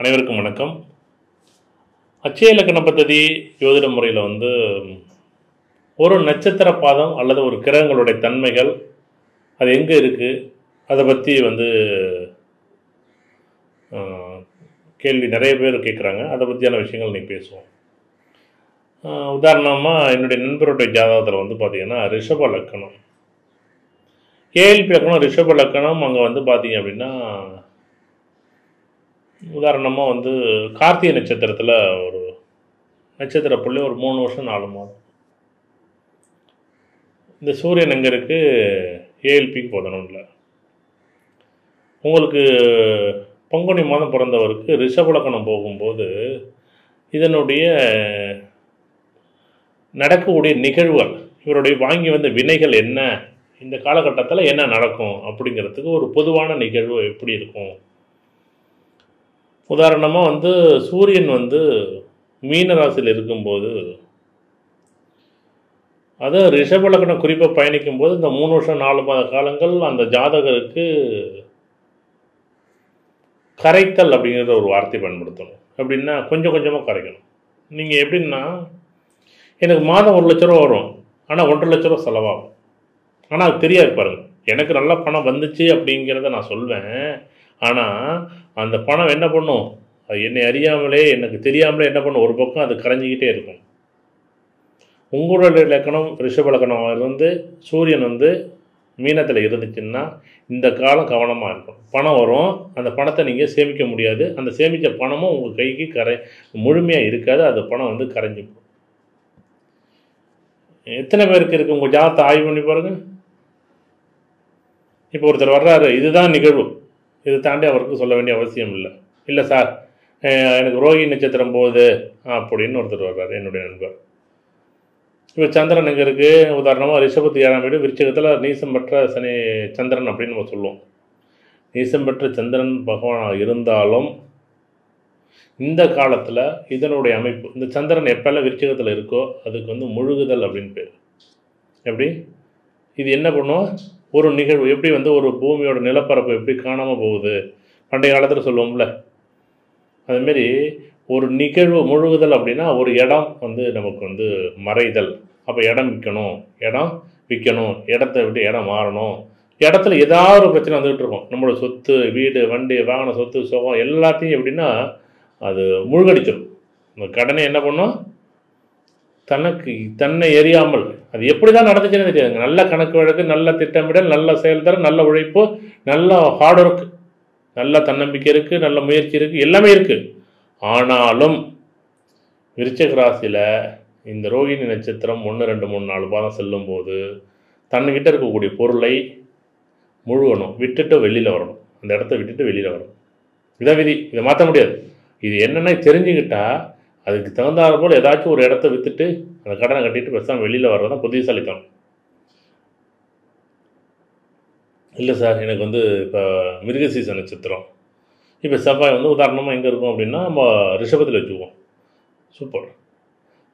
அனைவருக்கும் வணக்கம். அச்சய இலக்கண பദ്ധதி ஜோதிட முறையில் வந்து ஒரு நட்சத்திர பாதம் அல்லது ஒரு கிரகங்களுடைய தன்மைகள் அது எங்கே இருக்குது அதை பற்றி வந்து கேள்வி நிறைய பேர் கேட்குறாங்க அதை பற்றியான விஷயங்கள் இன்னைக்கு பேசுவோம். உதாரணமாக என்னுடைய நண்பருடைய ஜாதகத்தில் வந்து பார்த்தீங்கன்னா ரிஷப லக்கணம். கேள்வி லக்கணம் ரிஷப லக்கணம் அங்கே வந்து பார்த்திங்க அப்படின்னா உதாரணமாக வந்து கார்த்திகை நட்சத்திரத்தில் ஒரு நட்சத்திர புள்ளி ஒரு மூணு வருஷம் நாலு மாதம். இந்த சூரியன் எங்கே இருக்குது ஏஎல்பிக்கு போதணும்ல உங்களுக்கு பங்குனி மாதம் பிறந்தவருக்கு ரிஷபலக்கணம் போகும்போது இதனுடைய நடக்கக்கூடிய நிகழ்வுகள் இவருடைய வாங்கி வந்த வினைகள் என்ன? இந்த காலகட்டத்தில் என்ன நடக்கும்? அப்படிங்கிறதுக்கு ஒரு பொதுவான நிகழ்வு எப்படி இருக்கும்? உதாரணமாக வந்து சூரியன் வந்து மீன ராசியில் இருக்கும்போது அது ரிஷபலக்கணம் குறிப்பாக பயணிக்கும் போது இந்த மூணு வருஷம் நாலு மாத காலங்கள் அந்த ஜாதகருக்கு கரைத்தல் அப்படிங்கிற ஒரு வார்த்தை பயன்படுத்தணும். அப்படின்னா கொஞ்சம் கொஞ்சமாக கரைக்கணும். நீங்கள் எப்படின்னா எனக்கு மாதம் ஒரு லட்ச ரூபா வரும். ஆனால் ஒன்றரை லட்ச ரூபா செலவாகும். ஆனால் அது தெரியாது பாருங்கள் எனக்கு நல்ல பணம் வந்துச்சு அப்படிங்கிறத நான் சொல்வேன். ஆனால் அந்த பணம் என்ன பண்ணும்? அது என்னை அறியாமலே எனக்கு தெரியாமலே என்ன பண்ணும்? ஒரு பக்கம் அது கரைஞ்சிக்கிட்டே இருக்கும். உங்களுடைய லக்கணம் ரிஷப லக்கணம் இருந்து சூரியன் வந்து மீனத்தில் இருந்துச்சுன்னா இந்த காலம் கவனமாக இருக்கும். பணம் வரும். அந்த பணத்தை நீங்கள் சேமிக்க முடியாது. அந்த சேமித்த பணமும் உங்கள் கைக்கு கரை முழுமையாக இருக்காது. அந்த பணம் வந்து கரைஞ்சி போகும். எத்தனை பேருக்கு இருக்குது உங்கள் ஜாதத்தை ஆய்வு பண்ணி பாருங்கள் இப்போ ஒருத்தர் வர்றாரு. இதுதான் நிகழ்வு. இதை தாண்டி அவருக்கு சொல்ல வேண்டிய அவசியம் இல்லை. இல்லை சார் எனக்கு ரோஹி நட்சத்திரம் போகுது அப்படின்னு ஒருத்தர் வர்றார் என்னுடைய நண்பர். இப்போ சந்திரன் எங்கே இருக்குது உதாரணமாக ரிஷபத்து ஏழாம் வீடு விருச்சகத்தில் நீசம் பெற்ற சனி சந்திரன் அப்படின்னு நம்ம சொல்லுவோம். நீசம் பெற்ற சந்திரன் பகவானாக இருந்தாலும் இந்த காலத்தில் இதனுடைய அமைப்பு இந்த சந்திரன் எப்பெல்லாம் விருச்சகத்தில் இருக்கோ அதுக்கு வந்து முழுகுதல் அப்படின்னு பேர். எப்படி? இது என்ன பண்ணுவோம் ஒரு நிகழ்வு எப்படி வந்து ஒரு பூமியோட நிலப்பரப்பு எப்படி காணாமல் போகுது? பண்டைய காலத்தில் சொல்லுவோம்ல. அதுமாரி ஒரு நிகழ்வு முழுகுதல் அப்படின்னா ஒரு இடம் வந்து நமக்கு வந்து மறைதல். அப்போ இடம் விற்கணும் இடம் விற்கணும் இடத்த விட்டு இடம் மாறணும். இடத்துல ஏதாவது ஒரு பிரச்சனை வந்துகிட்டு இருக்கும். நம்மளோட சொத்து வீடு வண்டி வாகன சொத்து சுகம் எல்லாத்தையும் எப்படின்னா அது முழுகடிச்சிடும் இந்த கடனை என்ன பண்ணும்? தனக்கு தன்னை எரியாமல் அது எப்படி தான் நடந்துச்சுன்னு தெரியாதுங்க. நல்ல கணக்கு வழக்கு நல்ல திட்டமிடல் நல்ல செயல்தரம் நல்ல உழைப்பு நல்ல ஹார்ட் ஒர்க் நல்ல தன்னம்பிக்கை இருக்குது நல்ல முயற்சி இருக்குது எல்லாமே இருக்குது ஆனாலும் விருச்சக ராசியில் இந்த ரோகிணி நட்சத்திரம் ஒன்று ரெண்டு மூணு நாலு பாதம் செல்லும்போது தன்னுக்கிட்ட இருக்கக்கூடிய பொருளை முழுகணும். விட்டுட்டு வெளியில் வரணும். அந்த இடத்த விட்டுட்டு வெளியில் வரணும். இதான் விதி. இதை மாற்ற முடியாது. இது என்னென்ன தெரிஞ்சுக்கிட்டால் அதுக்கு தகுந்தாறு போல் ஏதாச்சும் ஒரு இடத்த விற்றுட்டு அந்த கடனை கட்டிட்டு பெருசாக வெளியில் வர்றது தான் புத்திசாலித்தனம். இல்லை சார் எனக்கு வந்து இப்போ மிருக சீசன் நட்சத்திரம் இப்போ செவ்வாய் வந்து உதாரணமாக எங்கே இருக்கும் அப்படின்னா நம்ம ரிஷபத்தில் வச்சுக்குவோம். சூப்பர்.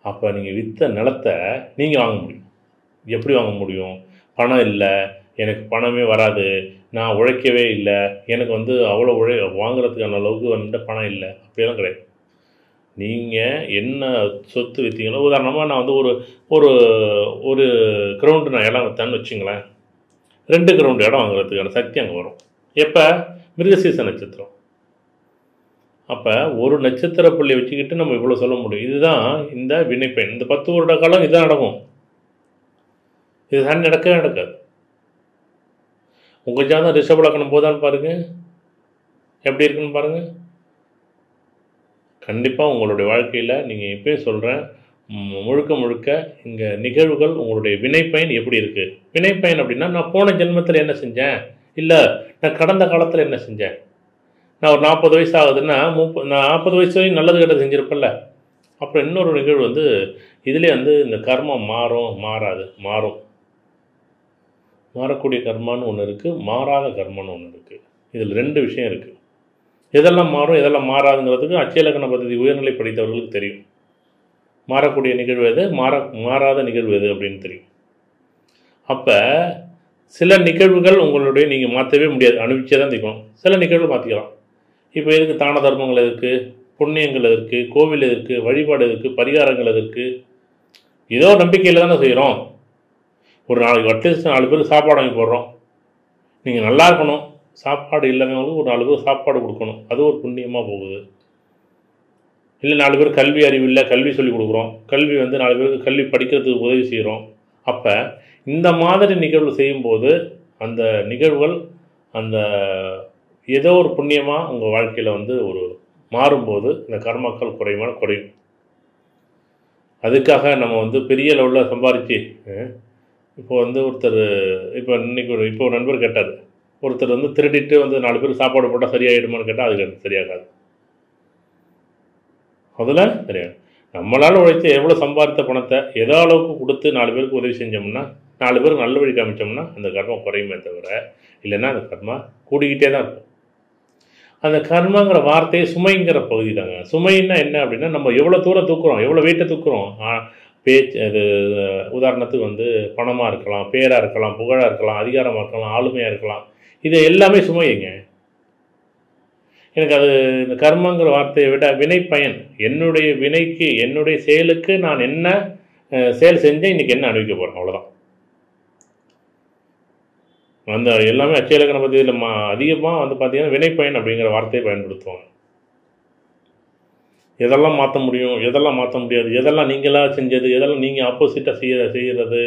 அப்போ நீங்கள் விற்ற நிலத்தை நீங்கள் வாங்க முடியும். எப்படி வாங்க முடியும்? பணம் இல்லை எனக்கு பணமே வராது நான் உழைக்கவே இல்லை எனக்கு வந்து அவ்வளோ உழை வாங்குறதுக்கான அளவுக்கு வந்து பணம் இல்லை அப்படியெல்லாம் கிடையாது. நீங்கள் என்ன சொத்து விற்றீங்களோ உதாரணமாக நான் வந்து ஒரு ஒரு ஒரு கிரவுண்டு நான் இடம் விற்றேன்னு வச்சுங்களேன். ரெண்டு கிரவுண்டு இடம் வாங்குறதுக்கான சக்தி அங்கே வரும். எப்போ? மிருகசீச நட்சத்திரம். அப்போ ஒரு நட்சத்திர புள்ளியை வச்சுக்கிட்டு நம்ம இவ்வளோ சொல்ல முடியும். இதுதான் இந்த வினைப்பெண். இந்த பத்து வருட காலம் இதுதான் நடக்கும். இதுதான் நடக்க நடக்கவே நடக்காது. உங்கள் ஜாதகம் ரிஷபலக்கணம் போதான்னு பாருங்கள் எப்படி இருக்குன்னு பாருங்கள் கண்டிப்பாக உங்களுடைய வாழ்க்கையில் நீங்கள் இப்போயே சொல்கிறேன் முழுக்க முழுக்க இங்கே நிகழ்வுகள் உங்களுடைய வினைப்பயன் எப்படி இருக்குது வினைப்பயன் அப்படின்னா நான் போன ஜென்மத்தில் என்ன செஞ்சேன்? இல்லை நான் கடந்த காலத்தில் என்ன செஞ்சேன்? நான் ஒரு நாற்பது வயசு ஆகுதுன்னா முப்ப நான் நாற்பது வயசு வரையும் நல்லது கெட்டது செஞ்சுருப்பேன்ல. அப்புறம் இன்னொரு நிகழ்வு வந்து இதிலே வந்து இந்த கர்மம் மாறும் மாறாது மாறும். மாறக்கூடிய கர்மான்னு ஒன்று இருக்குது மாறாத கர்மான்னு ஒன்று இருக்குது இதில் ரெண்டு விஷயம் இருக்குது எதெல்லாம் மாறும் எதெல்லாம் மாறாதுங்கிறதுக்கு அச்சயலக்கண பദ്ധதி உயர்நிலை படித்தவர்களுக்கு தெரியும். மாறக்கூடிய நிகழ்வு எது? மாற மாறாத நிகழ்வு எது அப்படின்னு தெரியும். அப்போ சில நிகழ்வுகள் உங்களுடைய நீங்கள் மாற்றவே முடியாது. அனுபவிச்சே தான் தெரியும் சில நிகழ்வு மாற்றிக்கலாம் இப்போ எதுக்கு தான தர்மங்கள் எதுக்கு? புண்ணியங்கள் எதற்கு கோவில் எதற்கு வழிபாடு எதற்கு பரிகாரங்கள் எதற்கு ஏதோ நம்பிக்கையில் தானே செய்கிறோம் ஒரு நாளைக்கு அட்லீஸ்ட் நாலு பேருக்கு சாப்பாடு வாங்கி போடுறோம். நீங்கள் நல்லா இருக்கணும். சாப்பாடு இல்லைனாலும் ஒரு நாலு பேர் சாப்பாடு கொடுக்கணும். அது ஒரு புண்ணியமாக போகுது. இல்லை நாலு பேர் கல்வி அறிவு இல்லை கல்வி சொல்லிக் கொடுக்குறோம். கல்வி வந்து நாலு பேருக்கு கல்வி படிக்கிறதுக்கு உதவி செய்கிறோம் அப்போ இந்த மாதிரி நிகழ்வு செய்யும்போது அந்த நிகழ்வுகள் அந்த ஏதோ ஒரு புண்ணியமாக உங்கள் வாழ்க்கையில் வந்து ஒரு மாறும்போது இந்த கர்மாக்கள் குறையுமான குறையும். அதுக்காக நம்ம வந்து பெரிய லெவலில் சம்பாரித்து இப்போ வந்து ஒருத்தர் இப்போ இன்றைக்கி ஒரு இப்போ ஒரு நண்பர் கேட்டார். ஒருத்தர் வந்து திருடிட்டு வந்து நாலு பேர் சாப்பாடு போட்டால் சரியாயிடுமான்னு கேட்டால் அது கிடையாது, சரியாகாது. முதல்ல சரியாது நம்மளால் உழைத்து எவ்வளோ சம்பாதித்த பணத்தை எதோ அளவுக்கு கொடுத்து நாலு பேருக்கு உதவி செஞ்சோம்னா நாலு பேருக்கு நல்ல வழி காமிச்சோம்னா அந்த கர்மம் குறையுமே தவிர இல்லைன்னா அந்த கர்மா கூடிக்கிட்டே தான் இருக்கும். அந்த கர்மங்கிற வார்த்தையை சுமைங்கிற பகுதி தாங்க. சுமைன்னா என்ன அப்படின்னா நம்ம எவ்வளோ தூரம் தூக்குறோம் எவ்வளோ வெயிட்டை தூக்குறோம். பேச்சு அது உதாரணத்துக்கு வந்து பணமாக இருக்கலாம் பேராக இருக்கலாம் புகழாக இருக்கலாம் அதிகாரமாக இருக்கலாம் ஆளுமையாக இருக்கலாம். இது எல்லாமே சுமையுங்க எனக்கு அது இந்த கர்மங்கிற வார்த்தையை விட வினை பயன் என்னுடைய வினைக்கு என்னுடைய செயலுக்கு நான் என்ன செயல் செஞ்சேன் இன்றைக்கி என்ன அனுபவிக்க போகிறேன் அவ்வளோதான் அந்த எல்லாமே அச்சயலக்கண பத்தியில் மா அதிகமாக வந்து பார்த்தீங்கன்னா வினைப்பயன் அப்படிங்கிற வார்த்தையை பயன்படுத்துவாங்க. எதெல்லாம் மாற்ற முடியும் எதெல்லாம் மாற்ற முடியாது எதெல்லாம் நீங்களாக செஞ்சது எதெல்லாம் நீங்கள் ஆப்போசிட்டாக செய்ய செய்கிறது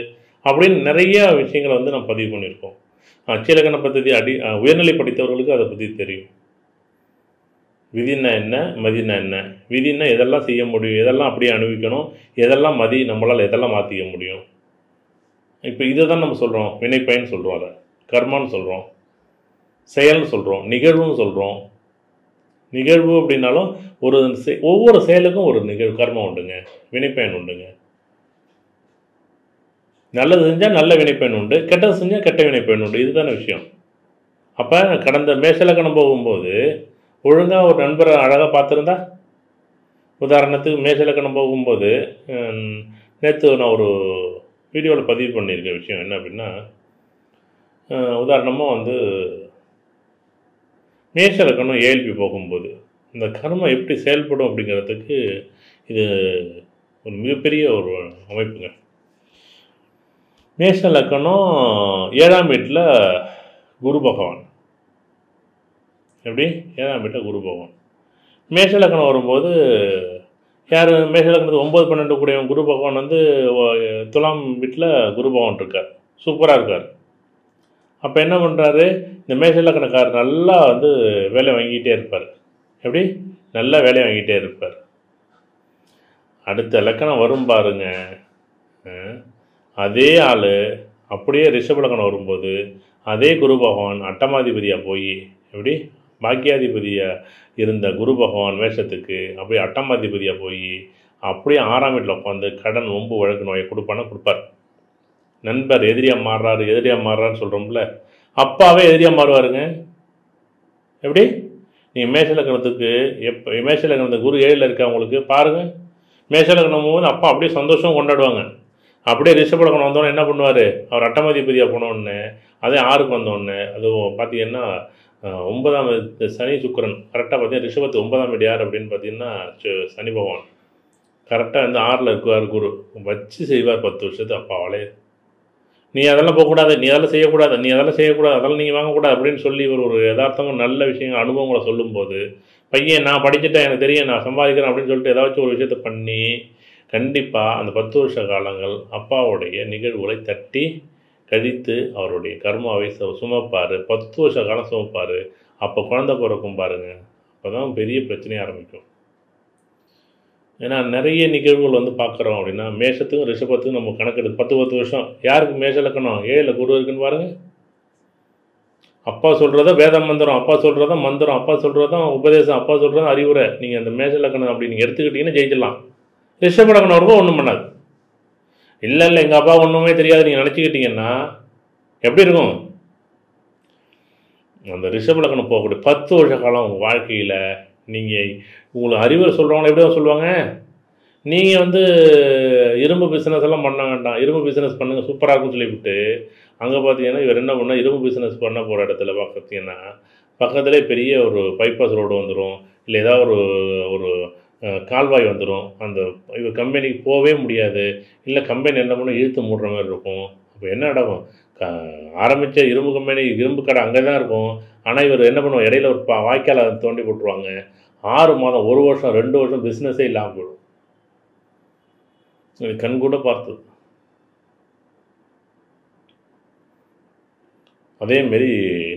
அப்படின்னு நிறைய விஷயங்களை வந்து நம்ம பதிவு பண்ணியிருக்கோம். கீழகண பദ്ധதி அடி உயர்நிலை படித்தவர்களுக்கு அதை பற்றி தெரியும். விதின்னா என்ன மதினா என்ன? விதின்னா எதெல்லாம் செய்ய முடியும் எதெல்லாம் அப்படியே அனுபவிக்கணும் எதெல்லாம் மதி நம்மளால் எதெல்லாம் மாற்றிக்க முடியும்? இப்போ இதை தான் நம்ம சொல்கிறோம் வினைப்பயன் சொல்கிறோம் அதை. கர்மான்னு சொல்கிறோம் செயல்னு சொல்கிறோம் நிகழ்வுன்னு சொல்கிறோம் நிகழ்வு அப்படின்னாலும் ஒரு செ- ஒவ்வொரு செயலுக்கும் ஒரு நிகழ்வு கர்மம் உண்டுங்க. வினைப்பயன் உண்டுங்க. நல்லது செஞ்சால் நல்ல வினைப்பெண் உண்டு கெட்டது செஞ்சால் கெட்ட வினைப்பயன் உண்டு. இதுதானே விஷயம். அப்போ கடந்த மேஷலக்கணம் போகும்போது ஒழுங்காக ஒரு நண்பரை அழகாக பார்த்துருந்தா? உதாரணத்துக்கு மேஷலக்கணம் போகும்போது நேற்று நான் ஒரு வீடியோவில் பதிவு பண்ணியிருக்க விஷயம் என்ன அப்படின்னா உதாரணமாக வந்து மேஷலக்கணம் ஏஎல்பி போகும்போது இந்த கர்மம் எப்படி செயல்படும் அப்படிங்கிறதுக்கு இது ஒரு மிகப்பெரிய ஒரு அமைப்புங்க. மேஷ லக்கணம் ஏழாம் வீட்டில் குரு பகவான். எப்படி? ஏழாம் வீட்டில் குரு பகவான். மேஷ லக்கணம் வரும்போது யார்? மேஷ லக்கணத்துக்கு ஒம்பது பன்னெண்டு கூடிய குரு பகவான் வந்து துலாம் வீட்டில் குரு பகவான் இருக்கார். சூப்பராக இருக்கார். அப்போ என்ன பண்ணுறாரு இந்த மேஷ லக்கணக்காரர் நல்லா வந்து வேலை வாங்கிக்கிட்டே இருப்பார். எப்படி? நல்லா வேலை வாங்கிட்டே இருப்பார். அடுத்த லக்கணம் வரும் பாருங்க. அதே ஆள் அப்படியே ரிஷப வரும்போது அதே குரு பகவான் அட்டமாதிபதியாக போய் எப்படி? பாக்கியாதிபதியாக இருந்த குரு பகவான் வேஷத்துக்கு அப்படியே அட்டமாதிபதியாக போய் அப்படியே ஆறாம் வீட்டில் உட்காந்து கடன் ஒம்பு வழக்கு நோயை கொடுப்பானா? கொடுப்பார். நண்பர் எதிரியாக மாறுறாரு எதிரியாக மாறுறான்னு சொல்கிறோம்ல அப்பாவே எதிரியாக மாறுவாருங்க. எப்படி? நீங்கள் மேஷலக்கணத்துக்கு எப்போ மேஷலக்கணத்து குரு ஏழில் இருக்கவங்களுக்கு பாருங்கள் மேஷலக்கணம் போது அப்பா அப்படியே சந்தோஷம் கொண்டாடுவாங்க. அப்படியே ரிஷபலக்கணம் வந்தோடனே என்ன பண்ணுவார்? அவர் அட்டமதிபதியாக போனோடனே அதே ஆறுக்கு வந்தோடனே அது பார்த்தீங்கன்னா ஒன்பதாம் சனி சுக்கிரன். கரெக்டாக பார்த்தீங்கன்னா ரிஷபத்து ஒன்பதாம் வீடு யார் அப்படின்னு பார்த்தீங்கன்னா சு- சனி பகவான். கரெக்டாக வந்து ஆறில் இருக்குவார் குரு. வச்சு செய்வார் பத்து வருஷத்து அப்பாவாலே. நீ அதெல்லாம் போகக்கூடாது நீ அதெல்லாம் செய்யக்கூடாது நீ அதெல்லாம் செய்யக்கூடாது அதெல்லாம் நீங்கள் வாங்கக்கூடாது அப்படின்னு சொல்லி இவர் ஒரு யதார்த்தமும் நல்ல விஷயங்கள் அனுபவங்களை சொல்லும்போது பையன் நான் படிச்சுட்டேன் எனக்கு தெரியும் நான் சம்பாதிக்கிறேன் அப்படின்னு சொல்லிட்டு ஏதாச்சும் ஒரு விஷயத்தை பண்ணி கண்டிப்பாக அந்த பத்து வருஷ காலங்கள் அப்பாவுடைய நிகழ்வுகளை தட்டி கழித்து அவருடைய கர்மாவை சு- சுமப்பார். பத்து வருஷ காலம் சுமப்பார். அப்போ குழந்தை பிறக்கும் பாருங்க. அப்போ தான் பெரிய பிரச்சனையாக ஆரம்பிக்கும். ஏன்னா நிறைய நிகழ்வுகள் வந்து பார்க்குறோம் அப்படின்னா மேஷத்துக்கும் ரிஷபத்துக்கும் நம்ம கணக்கெடுத்து பத்து பத்து வருஷம். யாருக்கு மேஷ இலக்கணம் ஏழில் குரு இருக்குன்னு பாருங்கள் அப்பா சொல்கிறத வேத மந்திரம் அப்பா சொல்கிறத மந்திரம் அப்பா சொல்கிறதான் உபதேசம் அப்பா சொல்கிறதான் அறிவுரை. நீங்கள் அந்த மேஷ இலக்கணம் அப்படி நீங்கள் எடுத்துக்கிட்டீங்கன்னா ஜெயிச்சிடலாம். ரிஷப இலக்கணம் ஒன்றும் பண்ணாது. இல்லை இல்லை எங்கள் அப்பா ஒன்றுமே தெரியாது. நீங்கள் நினச்சிக்கிட்டீங்கன்னா எப்படி இருக்கும்? அந்த ரிஷப போகக்கூடிய பத்து வருஷ காலம் உங்கள் வாழ்க்கையில் நீங்கள் உங்களுக்கு அறிவுரை சொல்கிறவங்கள எப்படி தான் சொல்லுவாங்க? நீங்கள் வந்து இரும்பு பிஸ்னஸ் எல்லாம் பண்ண வேண்டாம் இரும்பு பிஸ்னஸ் பண்ணுங்கள் சூப்பராக இருக்கும்னு சொல்லிவிட்டு அங்கே பார்த்தீங்கன்னா இவர் என்ன பண்ணால் இரும்பு பிஸ்னஸ் பண்ண போகிற இடத்துல பார்த்தீங்கன்னா பக்கத்துலேயே பெரிய ஒரு பைபாஸ் ரோடு வந்துடும் இல்லை ஏதாவது ஒரு ஒரு கால்வாய் வந்துடும் அந்த இது கம்பெனிக்கு போகவே முடியாது. இல்லை கம்பெனி என்ன பண்ணும் இழுத்து மூடுற மாதிரி இருக்கும். அப்போ என்ன நடக்கும்? க ஆரம்பித்த இரும்பு கம்பெனி இரும்பு கடை அங்கே தான் இருக்கும். ஆனால் இவர் என்ன பண்ணுவோம் இடையில ஒரு பா வாய்க்காலை தோண்டி போட்டுருவாங்க. ஆறு மாதம் ஒரு வருஷம் ரெண்டு வருஷம் பிஸ்னஸே இல்லாமல் போயிடும். இது கண் கூட பார்த்தது அதேமாரி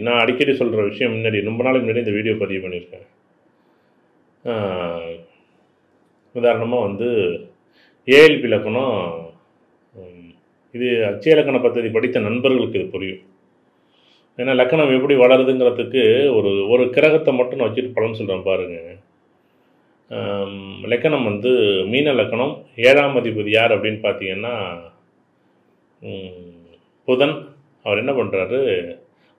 நான் அடிக்கடி சொல்கிற விஷயம் முன்னாடி ரொம்ப நாளைக்கு முன்னாடி இந்த வீடியோ பதிவு பண்ணியிருக்கேன். உதாரணமாக வந்து ஏஎல்பி இலக்கணம் இது அச்சய இலக்கண பദ്ധதி படித்த நண்பர்களுக்கு இது புரியும். ஏன்னா லக்கணம் எப்படி வளருதுங்கிறதுக்கு ஒரு ஒரு கிரகத்தை மட்டும் நான் வச்சுட்டு பலன் சொல்கிறேன் பாருங்கள் லக்கணம் வந்து மீன லக்கணம் ஏழாம் அதிபதி யார் அப்படின்னு பார்த்தீங்கன்னா புதன். அவர் என்ன பண்ணுறாரு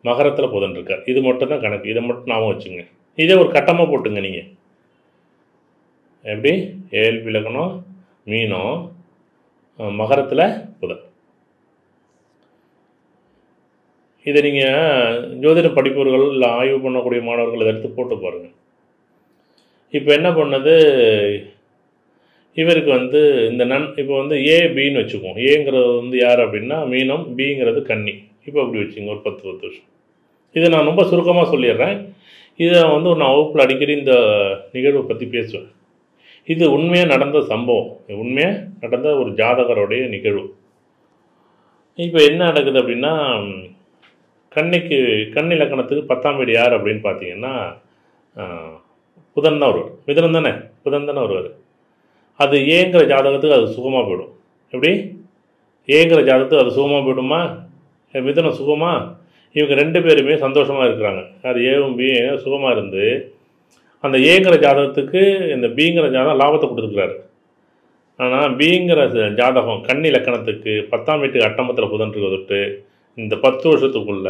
மகரத்தில் புதன் இருக்கார். இது மட்டும் தான் கணக்கு. இதை மட்டும் ஞாபகம் வச்சுங்க. இதே ஒரு கட்டமாக போட்டுங்க நீங்கள் எப்படி? ஏஎல்பி லக்கணம் மீனம் மகரத்தில் புதன். இதை நீங்கள் ஜோதிட படிப்பவர்கள் இல்லை ஆய்வு பண்ணக்கூடிய மாணவர்கள் இதை எடுத்து போட்டு பாருங்கள் இப்போ என்ன பண்ணது? இவருக்கு வந்து இந்த நன் இப்போ வந்து ஏ பின்னு வச்சுக்குவோம். ஏங்கிறது வந்து யார் அப்படின்னா மீனம் பிங்கிறது கன்னி. இப்போ அப்படி வச்சுங்க ஒரு பத்து பத்து வருஷம். இதை நான் ரொம்ப சுருக்கமாக சொல்லிடுறேன். இதை வந்து நான் வகுப்பில் அடிக்கடி இந்த நிகழ்வை பற்றி பேசுவேன். இது உண்மையாக நடந்த சம்பவம். உண்மையாக நடந்த ஒரு ஜாதகருடைய நிகழ்வு. இப்போ என்ன நடக்குது அப்படின்னா கண்ணிக்கு கண் இலக்கணத்துக்கு பத்தாம் வீடு யார் அப்படின்னு பார்த்தீங்கன்னா புதன் தான் வருவார் மிதனம் தானே? புதன் தானே வருவார் அது ஏங்கிற ஜாதகத்துக்கு அது சுகமாக போயிடும். எப்படி? ஏங்கிற ஜாதகத்துக்கு அது சுகமாக போயிடுமா? மிதனம் சுகமாக இவங்க ரெண்டு பேருமே சந்தோஷமாக இருக்கிறாங்க. அது ஏவும் பி சுகமாக இருந்து அந்த ஏங்கிற ஜாதகத்துக்கு இந்த பிங்கிற ஜாதகம் லாபத்தை கொடுத்துருக்குறாரு. ஆனால் பிங்கிற ஜாதகம் கன்னி லக்கணத்துக்கு பத்தாம் வீட்டுக்கு அட்டமத்தில் புதன் வந்துட்டு இந்த பத்து வருஷத்துக்குள்ள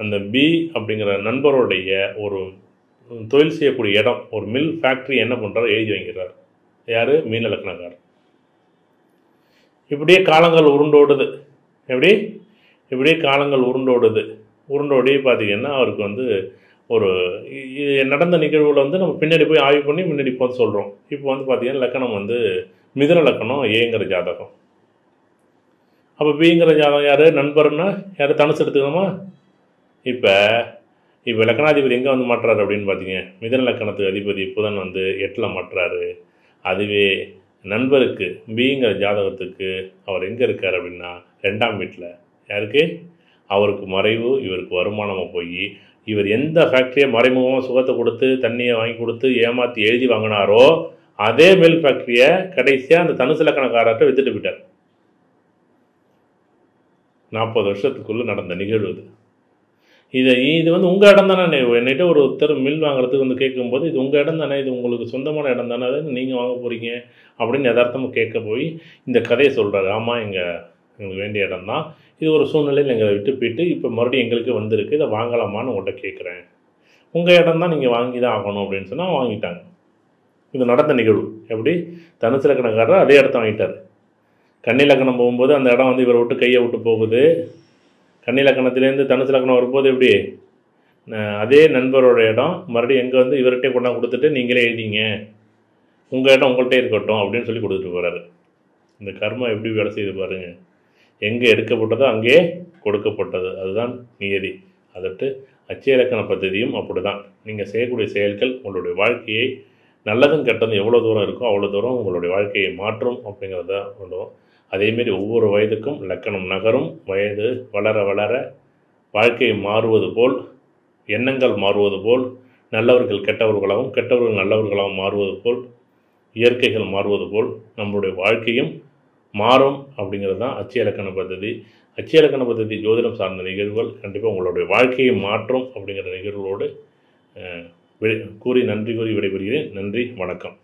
அந்த பி அப்படிங்கிற நண்பருடைய ஒரு தொழில் செய்யக்கூடிய இடம் ஒரு மில் ஃபேக்ட்ரி என்ன பண்ணுறாரு எழுதி வாங்கிறார் யார்? மீன லக்கணக்காரர். இப்படியே காலங்கள் உருண்டோடுது. எப்படி? இப்படியே காலங்கள் உருண்டோடுது. உருண்டோடி பார்த்தீங்கன்னா அவருக்கு வந்து ஒரு நடந்த நிகழ்வுகளை வந்து நம்ம பின்னாடி போய் ஆய்வு பண்ணி முன்னாடி போக சொல்கிறோம் இப்போ வந்து பார்த்தீங்கன்னா லக்கணம் வந்து மிதன லக்கணம் ஏங்கிற ஜாதகம். அப்போ பிங்கிற ஜாதகம் யார்? நண்பர்னா யார்? தனுசு எடுத்துக்கணுமா? இப்போ இப்போ லக்கணாதிபதி எங்கே வந்து மாட்டுறாரு அப்படின்னு பார்த்தீங்க மிதன லக்கணத்துக்கு அதிபதி புதன் வந்து எட்டில் மாட்டுறாரு அதுவே நண்பருக்கு பிங்கிற ஜாதகத்துக்கு அவர் எங்கே இருக்கார் அப்படின்னா ரெண்டாம் வீட்டில் யாருக்கு? அவருக்கு மறைவு இவருக்கு வருமானமாக போய் இவர் எந்த ஃபேக்ட்ரியை மறைமுகமாக சுகத்தை கொடுத்து தண்ணியை வாங்கி கொடுத்து ஏமாற்றி எழுதி வாங்கினாரோ அதே மில் ஃபேக்ட்ரியை கடைசியாக அந்த தனுசு லக்கணக்காரர்கிட்ட வித்துட்டு போயிட்டார். நாற்பது வருஷத்துக்குள்ளே நடந்த நிகழ்வு இது. இதை இது வந்து உங்கள் இடம் தானே என்னிட்ட ஒரு ஒருத்தர் மில் வாங்குறதுக்கு வந்து கேட்கும்போது இது உங்கள் இடம் தானே இது உங்களுக்கு சொந்தமான இடம் தானே அது நீங்கள் வாங்க போகிறீங்க அப்படின்னு யதார்த்தமாக கேட்க போய் இந்த கதையை சொல்கிறாரு ஆமாம் எங்கள் எங்களுக்கு வேண்டிய இடம் தான் இது ஒரு சூழ்நிலையில் எங்களை விட்டு போயிட்டு இப்போ மறுபடியும் எங்களுக்கு வந்திருக்கு இதை வாங்கலாமான்னு உங்கள்கிட்ட கேட்குறேன். உங்கள் இடம் தான் நீங்கள் வாங்கி தான் ஆகணும் அப்படின்னு சொன்னால் வாங்கிட்டாங்க. இது நடந்த நிகழ்வு. எப்படி? தனுசு லக்கணக்காரர் அதே இடத்த வாங்கிட்டார். கன்னி லக்கணம் போகும்போது அந்த இடம் வந்து இவரை விட்டு கையை விட்டு போகுது. கன்னி லக்கணத்துலேருந்து தனுசு லக்கணம் வரும்போது எப்படி? அதே நண்பரோட இடம். மறுபடியும் எங்கே வந்து இவர்கிட்டே கொண்டாந்து கொடுத்துட்டு நீங்களே எழுதிங்க. உங்கள் இடம் உங்கள்கிட்டே இருக்கட்டும் அப்படின்னு சொல்லி கொடுத்துட்டு போகிறாரு இந்த கர்மா எப்படி வேலை செய்து பாருங்கள் எங்கே எடுக்கப்பட்டதோ அங்கே கொடுக்கப்பட்டது. அதுதான் நியதி. அதற்கு அச்சய இலக்கண அப்படி அப்படிதான் நீங்கள் செய்யக்கூடிய செயல்கள் உங்களுடைய வாழ்க்கையை நல்லதும் கெட்டதும் எவ்வளோ தூரம் இருக்கோ அவ்வளோ தூரம் உங்களுடைய வாழ்க்கையை மாற்றும் அப்படிங்கிறத சொல்லுவோம் அதேமாரி ஒவ்வொரு வயதுக்கும் லக்கணம் நகரும். வயது வளர வளர வாழ்க்கை மாறுவது போல் எண்ணங்கள் மாறுவது போல் நல்லவர்கள் கெட்டவர்களாகவும் கெட்டவர்கள் நல்லவர்களாகவும் மாறுவது போல் இயற்கைகள் மாறுவது போல் நம்மளுடைய வாழ்க்கையும் மாறும் அப்படிங்கிறது தான் அச்சு இலக்கண அச்சியலக்கண அச்சு ஜோதிடம் சார்ந்த நிகழ்வுகள் கண்டிப்பாக உங்களுடைய வாழ்க்கையை மாற்றும் அப்படிங்கிற நிகழ்வுகளோடு கூறி நன்றி கூறி விடைபெறுகிறேன். நன்றி வணக்கம்.